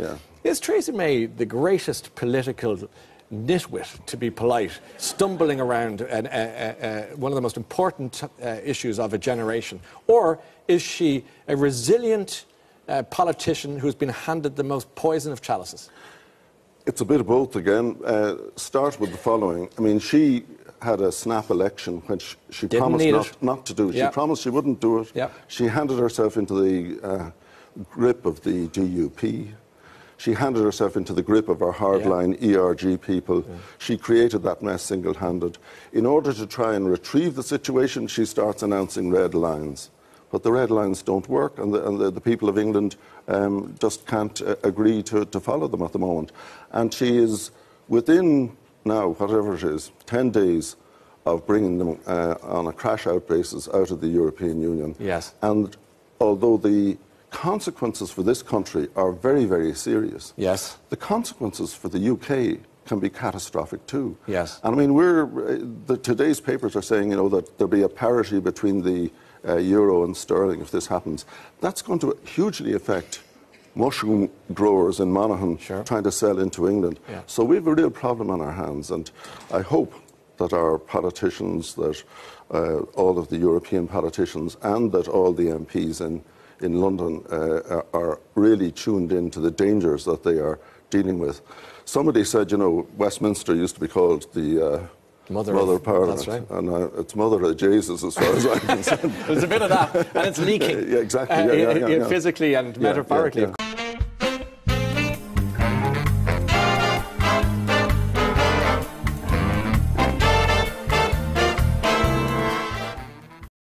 Yeah. Is Theresa May the greatest political nitwit, to be polite, stumbling around an, uh, uh, uh, one of the most important uh, issues of a generation? Or is she a resilient uh, politician who's been handed the most poison of chalices? It's a bit of both again. Uh, start with the following. I mean, she had a snap election, which she Didn't promised not, not to do. She promised she wouldn't do it. Yeah. She handed herself into the uh, grip of the DUP. She handed herself into the grip of our hardline ERG people. She created that mess single handed. In order to try and retrieve the situation, she starts announcing red lines. But the red lines don't work, and the, and the, the people of England um, just can't uh, agree to, to follow them at the moment. And she is within now, whatever it is, 10 days of bringing them uh, on a crash out basis out of the European Union. Yes. And although the consequences for this country are very, very serious, Yes. the consequences for the UK can be catastrophic too. Yes. And I mean, we're, uh, the, today's papers are saying, you know, that there'll be a parity between the uh, euro and sterling if this happens. That's going to hugely affect mushroom growers in Monaghan Sure. trying to sell into England. Yeah. So we have a real problem on our hands, and I hope that our politicians, that uh, all of the European politicians, and that all the MPs in, in London uh, are- are really tuned in to the dangers that they are dealing with. Somebody said, you know, Westminster used to be called the uh, Mother of- Parliament, that's right. and uh, it's Mother of Jesus as far as I'm concerned. There's a bit of that, and it's leaking. Yeah, exactly. Uh, Yeah, yeah, uh, yeah, yeah. Physically and metaphorically,